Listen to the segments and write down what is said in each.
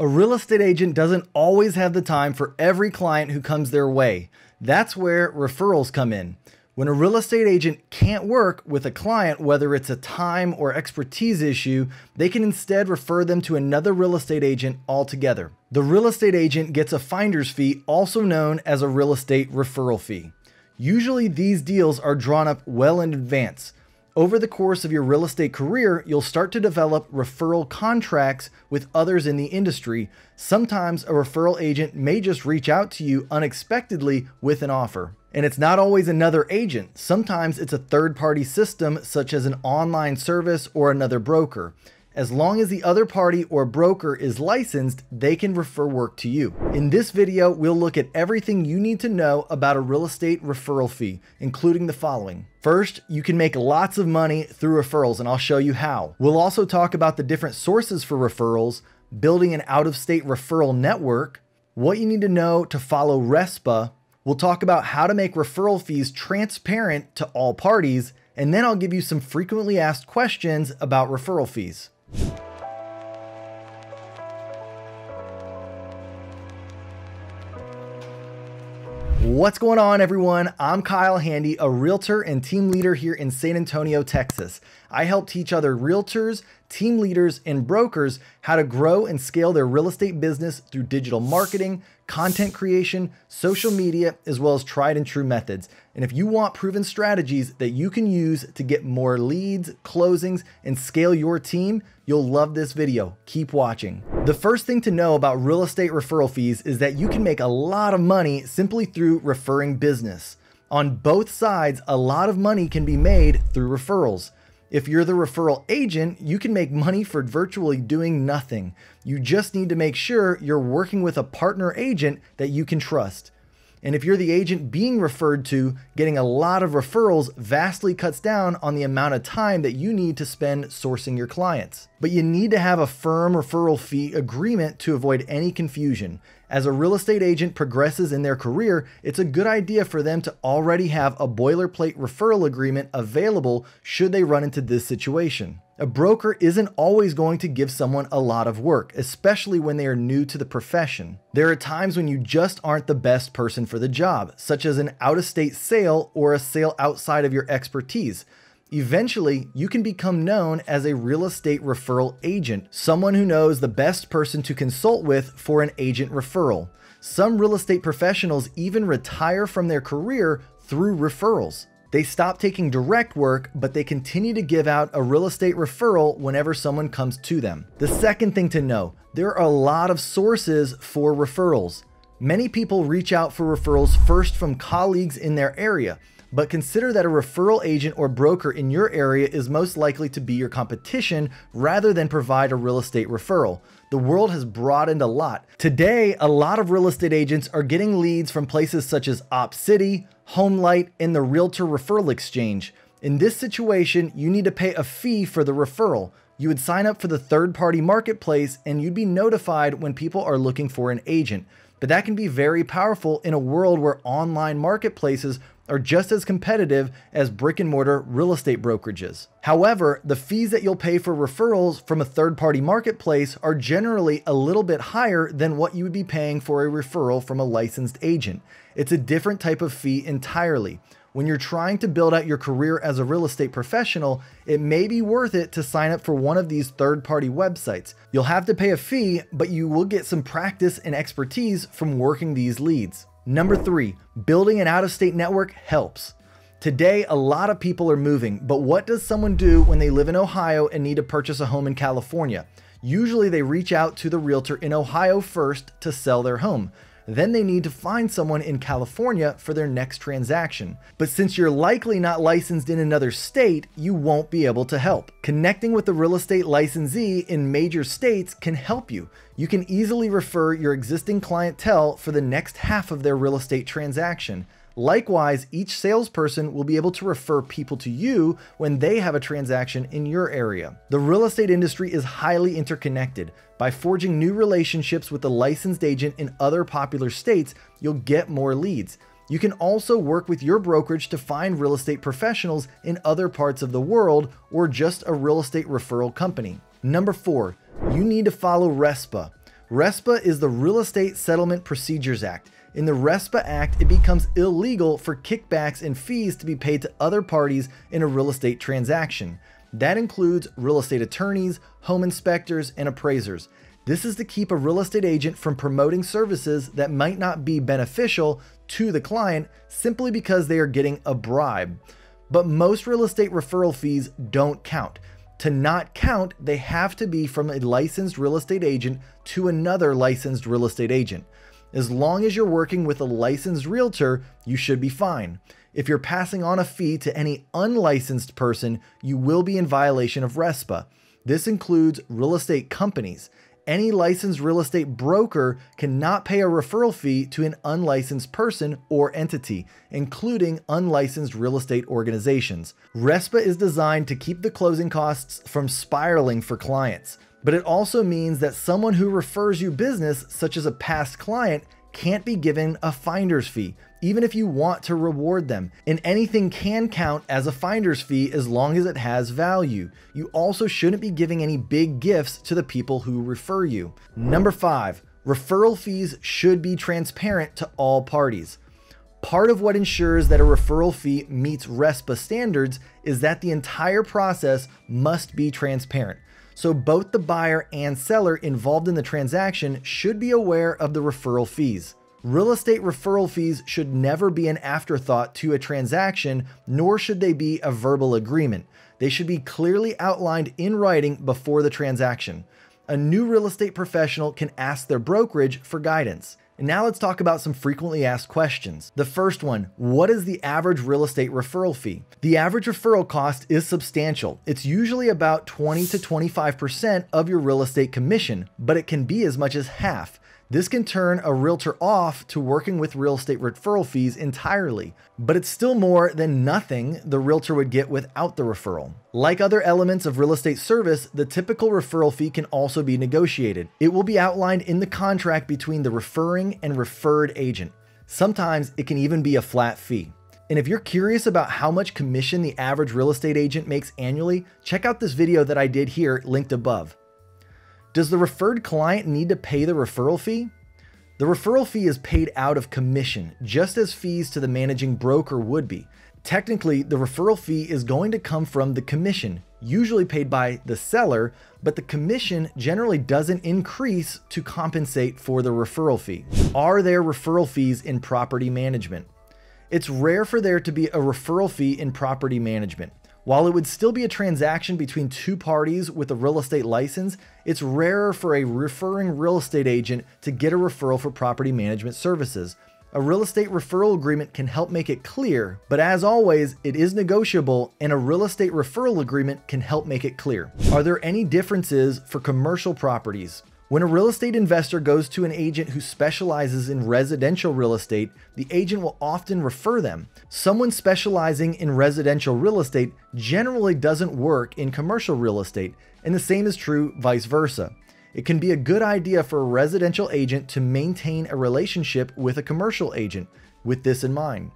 A real estate agent doesn't always have the time for every client who comes their way. That's where referrals come in. When a real estate agent can't work with a client, whether it's a time or expertise issue, they can instead refer them to another real estate agent altogether. The real estate agent gets a finder's fee, also known as a real estate referral fee. Usually, these deals are drawn up well in advance. Over the course of your real estate career, you'll start to develop referral contracts with others in the industry. Sometimes a referral agent may just reach out to you unexpectedly with an offer. And it's not always another agent. Sometimes it's a third party system, such as an online service or another broker. As long as the other party or broker is licensed, they can refer work to you. In this video, we'll look at everything you need to know about a real estate referral fee, including the following. First, you can make lots of money through referrals, and I'll show you how. We'll also talk about the different sources for referrals, building an out of state referral network, what you need to know to follow RESPA. We'll talk about how to make referral fees transparent to all parties, and then I'll give you some frequently asked questions about referral fees. What's going on, everyone? I'm Kyle Handy, a realtor and team leader here in San Antonio, Texas. I help teach other realtors, team leaders, and brokers how to grow and scale their real estate business through digital marketing, content creation, social media, as well as tried and true methods. And if you want proven strategies that you can use to get more leads, closings, and scale your team, you'll love this video. Keep watching. The first thing to know about real estate referral fees is that you can make a lot of money simply through referring business. On both sides, a lot of money can be made through referrals. If you're the referral agent, you can make money for virtually doing nothing. You just need to make sure you're working with a partner agent that you can trust. And if you're the agent being referred to, getting a lot of referrals vastly cuts down on the amount of time that you need to spend sourcing your clients. But you need to have a firm referral fee agreement to avoid any confusion. As a real estate agent progresses in their career, it's a good idea for them to already have a boilerplate referral agreement available should they run into this situation. A broker isn't always going to give someone a lot of work, especially when they are new to the profession. There are times when you just aren't the best person for the job, such as an out of state sale or a sale outside of your expertise. Eventually, you can become known as a real estate referral agent, someone who knows the best person to consult with for an agent referral. Some real estate professionals even retire from their career through referrals. They stop taking direct work, but they continue to give out a real estate referral whenever someone comes to them. The second thing to know there are a lot of sources for referrals. Many people reach out for referrals first from colleagues in their area, but consider that a referral agent or broker in your area is most likely to be your competition rather than provide a real estate referral. The world has broadened a lot. Today, a lot of real estate agents are getting leads from places such as OpCity, HomeLight, and the Realtor Referral Exchange. In this situation, you need to pay a fee for the referral. You would sign up for the third party marketplace and you'd be notified when people are looking for an agent. But that can be very powerful in a world where online marketplaces are just as competitive as brick and mortar real estate brokerages. However, the fees that you'll pay for referrals from a third party marketplace are generally a little bit higher than what you would be paying for a referral from a licensed agent. It's a different type of fee entirely. When you're trying to build out your career as a real estate professional, it may be worth it to sign up for one of these third party websites. You'll have to pay a fee, but you will get some practice and expertise from working these leads. Number three, building an out of state network helps. Today, a lot of people are moving, but what does someone do when they live in Ohio and need to purchase a home in California? Usually, they reach out to the realtor in Ohio first to sell their home. Then they need to find someone in California for their next transaction. But since you're likely not licensed in another state, you won't be able to help. Connecting with the real estate licensee in major states can help you. You can easily refer your existing clientele for the next half of their real estate transaction. Likewise, each salesperson will be able to refer people to you when they have a transaction in your area. The real estate industry is highly interconnected. By forging new relationships with a licensed agent in other popular states, you'll get more leads. You can also work with your brokerage to find real estate professionals in other parts of the world or just a real estate referral company. Number four, you need to follow RESPA. RESPA is the Real Estate Settlement Procedures Act. In the RESPA Act, it becomes illegal for kickbacks and fees to be paid to other parties in a real estate transaction. That includes real estate attorneys, home inspectors, and appraisers. This is to keep a real estate agent from promoting services that might not be beneficial to the client simply because they are getting a bribe. But most real estate referral fees don't count. To not count, they have to be from a licensed real estate agent to another licensed real estate agent. As long as you're working with a licensed realtor, you should be fine. If you're passing on a fee to any unlicensed person, you will be in violation of RESPA. This includes real estate companies any licensed real estate broker cannot pay a referral fee to an unlicensed person or entity, including unlicensed real estate organizations. RESPA is designed to keep the closing costs from spiraling for clients, but it also means that someone who refers you business, such as a past client, can't be given a finder's fee, even if you want to reward them. And anything can count as a finder's fee as long as it has value. You also shouldn't be giving any big gifts to the people who refer you. Number five, referral fees should be transparent to all parties. Part of what ensures that a referral fee meets RESPA standards is that the entire process must be transparent. So both the buyer and seller involved in the transaction should be aware of the referral fees. Real estate referral fees should never be an afterthought to a transaction, nor should they be a verbal agreement. They should be clearly outlined in writing before the transaction. A new real estate professional can ask their brokerage for guidance. And now let's talk about some frequently asked questions. The first one, what is the average real estate referral fee? The average referral cost is substantial. It's usually about 20 to 25% of your real estate commission, but it can be as much as half. This can turn a realtor off to working with real estate referral fees entirely, but it's still more than nothing the realtor would get without the referral. Like other elements of real estate service, the typical referral fee can also be negotiated. It will be outlined in the contract between the referring and referred agent. Sometimes it can even be a flat fee. And if you're curious about how much commission the average real estate agent makes annually, check out this video that I did here linked above. Does the referred client need to pay the referral fee? The referral fee is paid out of commission, just as fees to the managing broker would be. Technically, the referral fee is going to come from the commission, usually paid by the seller, but the commission generally doesn't increase to compensate for the referral fee. Are there referral fees in property management? It's rare for there to be a referral fee in property management. While it would still be a transaction between two parties with a real estate license, it's rarer for a referring real estate agent to get a referral for property management services. A real estate referral agreement can help make it clear, but as always, it is negotiable and a real estate referral agreement can help make it clear. Are there any differences for commercial properties? When a real estate investor goes to an agent who specializes in residential real estate, the agent will often refer them. Someone specializing in residential real estate generally doesn't work in commercial real estate, and the same is true vice versa. It can be a good idea for a residential agent to maintain a relationship with a commercial agent with this in mind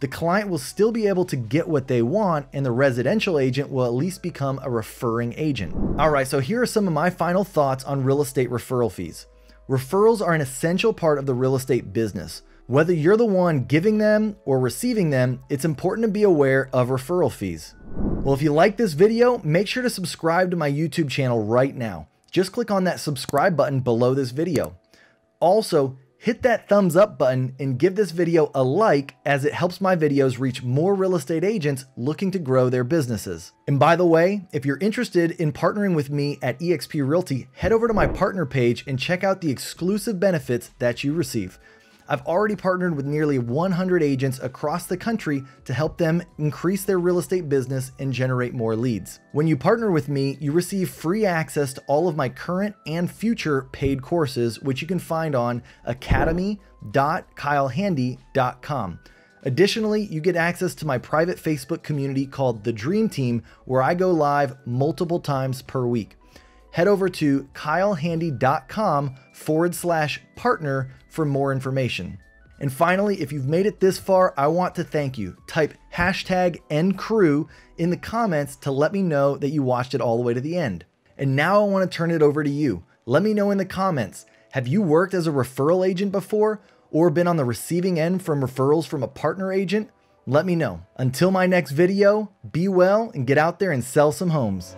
the client will still be able to get what they want and the residential agent will at least become a referring agent. All right, so here are some of my final thoughts on real estate referral fees. Referrals are an essential part of the real estate business. Whether you're the one giving them or receiving them, it's important to be aware of referral fees. Well, if you like this video, make sure to subscribe to my YouTube channel right now. Just click on that subscribe button below this video. Also, hit that thumbs up button and give this video a like as it helps my videos reach more real estate agents looking to grow their businesses. And by the way, if you're interested in partnering with me at eXp Realty, head over to my partner page and check out the exclusive benefits that you receive. I've already partnered with nearly 100 agents across the country to help them increase their real estate business and generate more leads. When you partner with me, you receive free access to all of my current and future paid courses, which you can find on academy.kylehandy.com. Additionally, you get access to my private Facebook community called The Dream Team, where I go live multiple times per week head over to kylehandy.com forward slash partner for more information. And finally, if you've made it this far, I want to thank you. Type hashtag NCrew in the comments to let me know that you watched it all the way to the end. And now I want to turn it over to you. Let me know in the comments, Have you worked as a referral agent before or been on the receiving end from referrals from a partner agent? Let me know. Until my next video, be well and get out there and sell some homes.